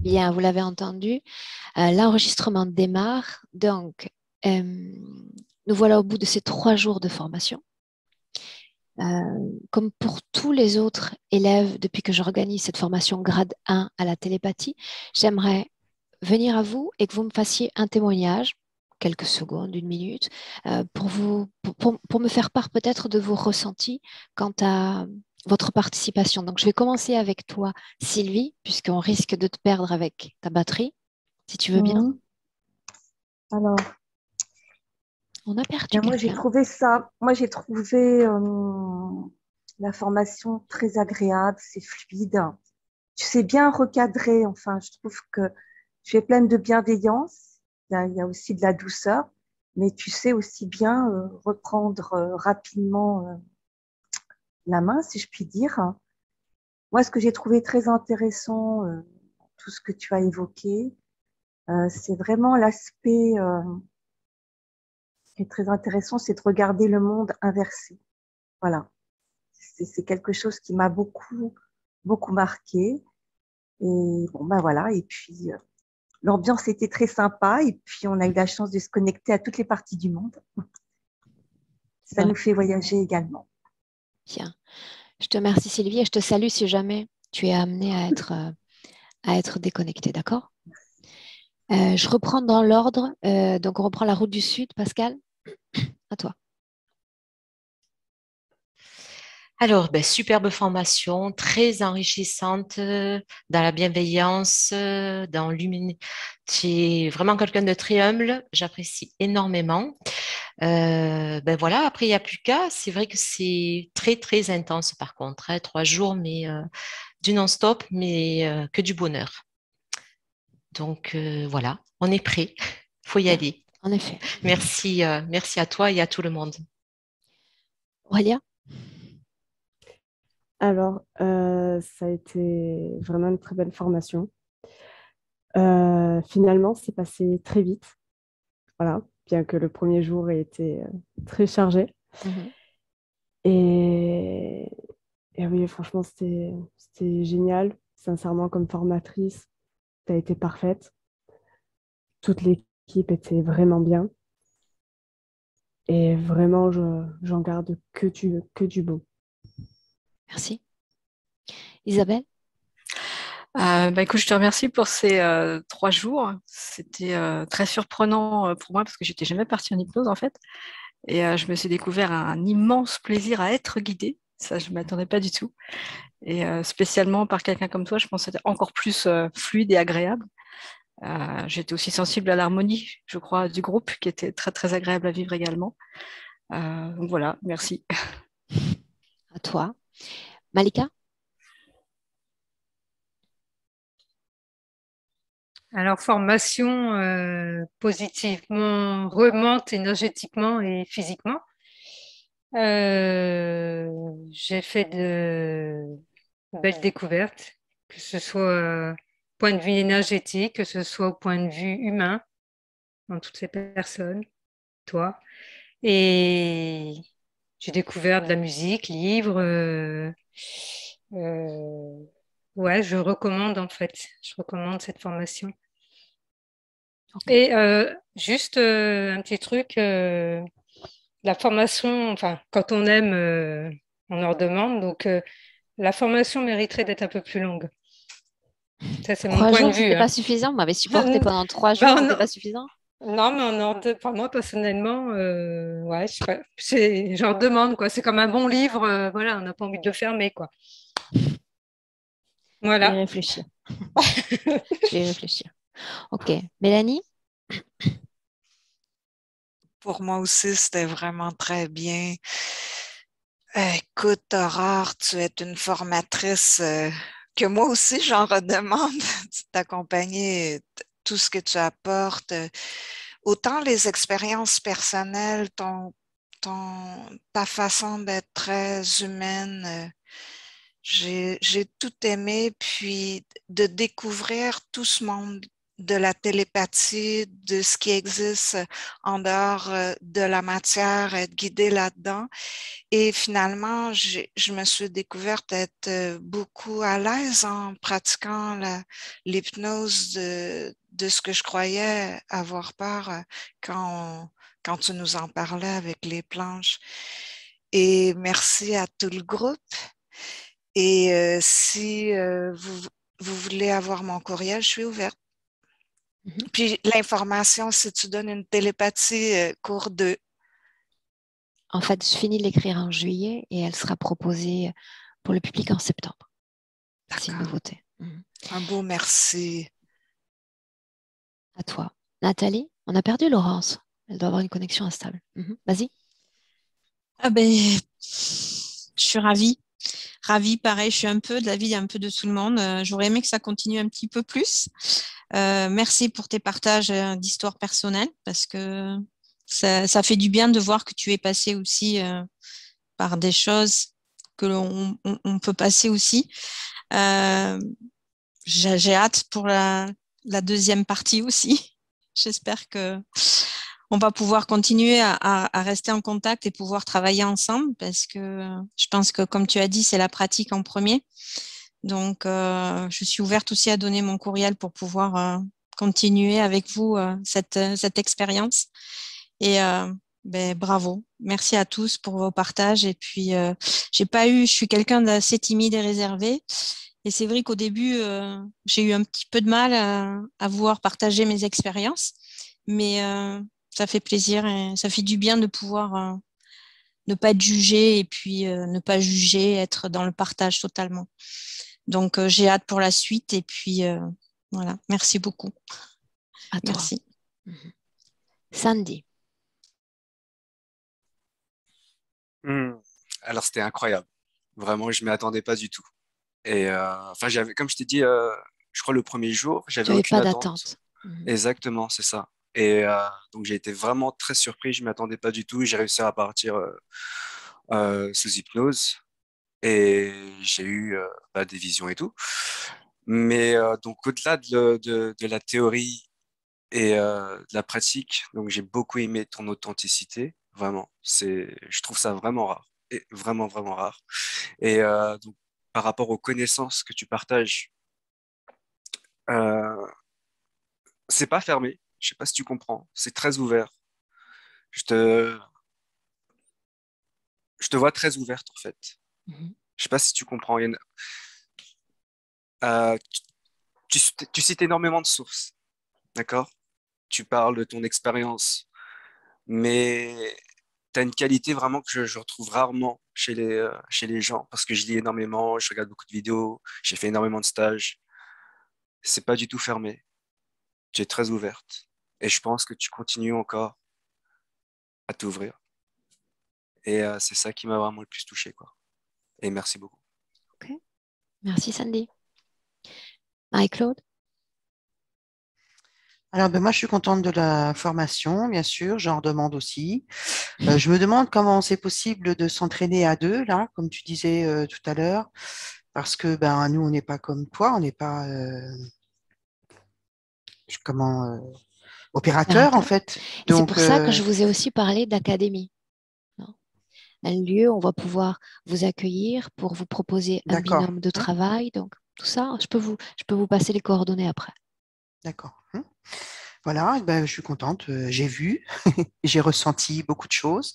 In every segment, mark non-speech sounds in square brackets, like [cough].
Bien, vous l'avez entendu, euh, l'enregistrement démarre. Donc, euh, nous voilà au bout de ces trois jours de formation. Euh, comme pour tous les autres élèves, depuis que j'organise cette formation grade 1 à la télépathie, j'aimerais venir à vous et que vous me fassiez un témoignage, quelques secondes, une minute, pour, vous, pour me faire part peut-être de vos ressentis quant à votre participation. Donc, je vais commencer avec toi, Sylvie, puisqu'on risque de te perdre avec ta batterie, si tu veux bien. Mhm. Alors, on a perdu. moi, j'ai trouvé ça. Moi, j'ai trouvé euh, la formation très agréable, c'est fluide. Tu sais bien recadrer. Enfin, je trouve que tu es pleine de bienveillance. Il y a, aussi de la douceur, mais tu sais aussi bien euh, reprendre euh, rapidement la main, si je puis dire. Moi, ce que j'ai trouvé très intéressant, euh, tout ce que tu as évoqué, euh, c'est vraiment l'aspect euh, qui est très intéressant, c'est de regarder le monde inversé. Voilà. C'est quelque chose qui m'a beaucoup, beaucoup marqué. Et bon, ben voilà. Et puis, l'ambiance était très sympa. Et puis, on a eu la chance de se connecter à toutes les parties du monde. Ça nous fait voyager également. Je te remercie Sylvie et je te salue si jamais tu es amené à être, euh, à être déconnecté, d'accord? Euh, Je reprends dans l'ordre. Euh, donc on reprend la route du Sud. Pascal, à toi. Alors, ben, superbe formation, très enrichissante dans la bienveillance, dans l'humilité. Tu es vraiment quelqu'un de très humble, j'apprécie énormément. Euh, ben voilà, après, il n'y a plus qu'à. C'est vrai que c'est très, très intense par contre. Hein, trois jours, mais euh, du non-stop, mais euh, que du bonheur. Donc voilà, on est prêt. Il faut y aller. En effet. Merci, merci à toi et à tout le monde. Aurélia alors, euh, ça a été vraiment une très belle formation. Euh, finalement, c'est passé très vite. Voilà, bien que le premier jour ait été euh, très chargé. Mhm. Et, oui, franchement, c'était génial. Sincèrement, comme formatrice, tu as été parfaite. Toute l'équipe était vraiment bien. Et vraiment, j'en garde que du, que du bon. Merci. Isabelle? Euh, bah, écoute, je te remercie pour ces euh, trois jours. C'était euh, très surprenant pour moi parce que j'étais jamais partie en hypnose en fait. Et je me suis découvert un, immense plaisir à être guidée. Ça, je ne m'attendais pas du tout. Et spécialement par quelqu'un comme toi, je pense que c'était encore plus fluide et agréable. J'étais aussi sensible à l'harmonie, je crois, du groupe, qui était très très agréable à vivre également. donc voilà, merci. À toi. Malika? Alors, formation euh, positivement, remonte énergétiquement et physiquement. Euh, j'ai fait de belles découvertes, que ce soit au point de vue énergétique, que ce soit au point de vue humain, dans toutes ces personnes, toi. Et j'ai découvert de la musique, livres. Euh, euh, ouais, je recommande en fait. Je recommande cette formation. Et euh, juste un petit truc, la formation, enfin, quand on aime, on en demande. Donc, la formation mériterait d'être un peu plus longue. Ça, c'est mon point de vue. C'était pas hein. suffisant? Vous m'avez supporté [laughs] pendant trois jours. Bah, c'était pas suffisant? Non, mais en pour moi personnellement, euh, ouais, je j'en demande quoi. C'est comme un bon livre, euh, voilà, on n'a pas envie de le fermer quoi. Voilà. Je vais réfléchir. je vais réfléchir. Ok, Mélanie? Pour moi aussi, c'était vraiment très bien. Écoute, Aurore, tu es une formatrice euh, que moi aussi j'en redemande [laughs] de t'accompagner tout ce que tu apportes, euh, autant les expériences personnelles, ton, ta façon d'être très humaine. Euh, j'ai tout aimé, puis de découvrir tout ce monde de la télépathie, de ce qui existe en dehors euh, de la matière, être guidé là-dedans. Et finalement, je me suis découverte être beaucoup à l'aise en pratiquant l'hypnose de, de, ce que je croyais avoir peur euh, quand, quand tu nous en parlais avec les planches. Et merci à tout le groupe. Et euh, si vous, vous voulez avoir mon courriel, je suis ouverte. Mm-hmm. Puis l'information, si tu donnes une télépathie cours 2, en fait, je finis de l'écrire en juillet et elle sera proposée pour le public en septembre. C'est une nouveauté. Mhm. Un beau merci. À toi. Nathalie, on a perdu Laurence. Elle doit avoir une connexion instable. Mhm. Vas-y. Ah ben, je suis ravie. Ravie, pareil, je suis un peu de la vie un peu de tout le monde. Euh, j'aurais aimé que ça continue un petit peu plus. Euh, merci pour tes partages euh, d'histoires personnelles parce que ça, fait du bien de voir que tu es passé aussi par des choses que l'on on, peut passer aussi. J'ai hâte pour la, deuxième partie aussi. J'espère que on va pouvoir continuer à, rester en contact et pouvoir travailler ensemble parce que je pense que, comme tu as dit, c'est la pratique en premier. Donc, euh, je suis ouverte aussi à donner mon courriel pour pouvoir continuer avec vous cette, cette expérience. Et euh, ben, bravo. Merci à tous pour vos partages. Et puis, euh, j'ai pas eu, je suis quelqu'un d'assez timide et réservé. Et c'est vrai qu'au début, euh, j'ai eu un petit peu de mal à, à vouloir partager mes expériences. Mais ça fait plaisir et ça fait du bien de pouvoir ne pas être jugé et puis ne pas juger, être dans le partage totalement. Donc, j'ai hâte pour la suite. Et puis, voilà. Merci beaucoup. À toi. Merci. Mhm. Sandy. Mmh. Alors, c'était incroyable. Vraiment, je ne m'y attendais pas du tout. Et euh, enfin, j'avais, comme je t'ai dit, euh, je crois le premier jour, j'avais aucune pas d'attente. Mmh. Exactement, c'est ça. Et euh, donc, j'ai été vraiment très surpris. Je ne m'y attendais pas du tout. J'ai réussi à partir sous hypnose. Et j'ai eu bah, des visions et tout. Mais donc, au-delà de, de, de, la théorie et de la pratique, donc j'ai beaucoup aimé ton authenticité. Vraiment, c'est, je trouve ça vraiment rare, et vraiment vraiment rare. Et donc, par rapport aux connaissances que tu partages, euh, c'est pas fermé. Je sais pas si tu comprends. C'est très ouvert. Je te, je te vois très ouverte en fait. Mm-hmm. Je sais pas si tu comprends. Euh, tu, tu, cites énormément de sources, d'accord? Tu parles de ton expérience, mais tu as une qualité vraiment que je, retrouve rarement chez les, euh, chez les gens parce que je lis énormément, je regarde beaucoup de vidéos, j'ai fait énormément de stages. C'est pas du tout fermé. Tu es très ouverte. Et je pense que tu continues encore à t'ouvrir. Et euh, c'est ça qui m'a vraiment le plus touché. Quoi. Et merci beaucoup. Ok. Merci Sandy. Marie-Claude? Alors, ben, moi, je suis contente de la formation, bien sûr, j'en demande aussi. Euh, je me demande comment c'est possible de s'entraîner à deux, là, comme tu disais euh, tout à l'heure, parce que ben, nous, on n'est pas comme toi, on n'est pas euh, comment opérateur, en fait. C'est pour ça que je vous ai aussi parlé d'académie. Un lieu où on va pouvoir vous accueillir pour vous proposer un binôme de travail. Donc, tout ça, je peux vous, je peux vous passer les coordonnées après. D'accord. Voilà, ben, je suis contente. J'ai vu, [laughs] j'ai ressenti beaucoup de choses.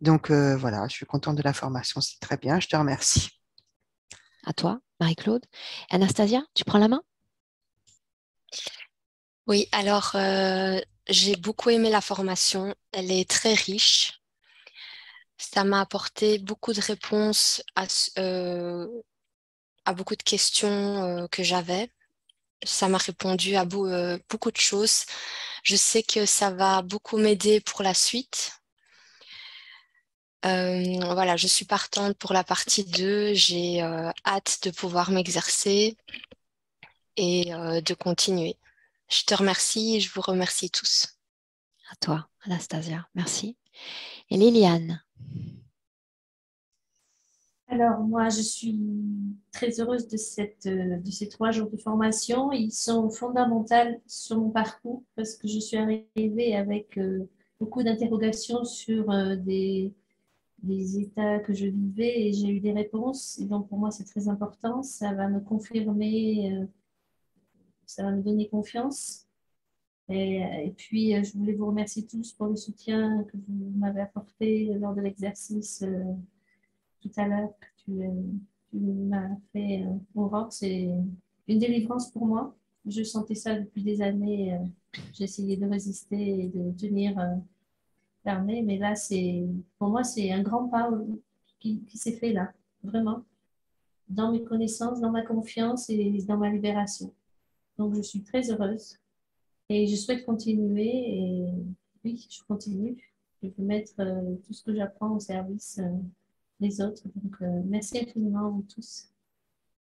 Donc euh, voilà, je suis contente de la formation. C'est très bien. Je te remercie. À toi, Marie-Claude. Anastasia, tu prends la main? Oui, alors euh, j'ai beaucoup aimé la formation. Elle est très riche. Ça m'a apporté beaucoup de réponses à, à beaucoup de questions que j'avais ça m'a répondu à euh, beaucoup de choses. Je sais que ça va beaucoup m'aider pour la suite. Euh, voilà, je suis partante pour la partie 2. J'ai euh, hâte de pouvoir m'exercer et de continuer. Je te remercie et je vous remercie tous. À toi, Anastasia. Merci. Et Liliane. Alors, moi, je suis très heureuse euh, de ces trois jours de formation. Ils sont fondamentaux sur mon parcours parce que je suis arrivée avec euh, beaucoup d'interrogations sur euh, des, états que je vivais et j'ai eu des réponses. Et donc, pour moi, c'est très important. Ça va me confirmer, ça va me donner confiance. Et, puis, je voulais vous remercier tous pour le soutien que vous m'avez apporté lors de l'exercice tout à l'heure que tu, m'as fait, Aurore. C'est une délivrance pour moi. Je sentais ça depuis des années. J'ai essayé de résister et de tenir mais là, pour moi, c'est un grand pas qui, s'est fait là, vraiment, dans mes connaissances, dans ma confiance et dans ma libération. Donc, je suis très heureuse et je souhaite continuer. Et oui, je continue. Je veux mettre euh, tout ce que j'apprends au service euh, des autres. Donc, euh, merci infiniment à vous tous.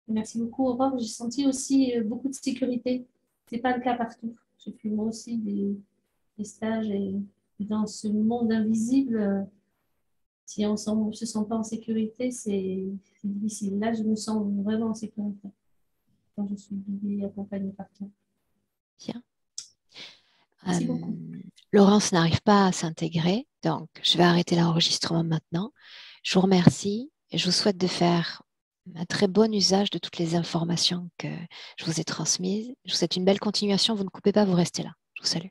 Merci beaucoup, Aurore. J'ai senti aussi beaucoup de sécurité. Ce n'est pas le cas partout. J'ai fait moi aussi des, des stages et dans ce monde invisible, si on ne se sent pas en sécurité, c'est difficile. Là, je me sens vraiment en sécurité quand je suis guidée et accompagnée par toi. Bien. Euh, Laurence n'arrive pas à s'intégrer, donc je vais arrêter l'enregistrement maintenant. Je vous remercie et je vous souhaite de faire un très bon usage de toutes les informations que je vous ai transmises. Je vous souhaite une belle continuation. Vous ne coupez pas, vous restez là. Je vous salue.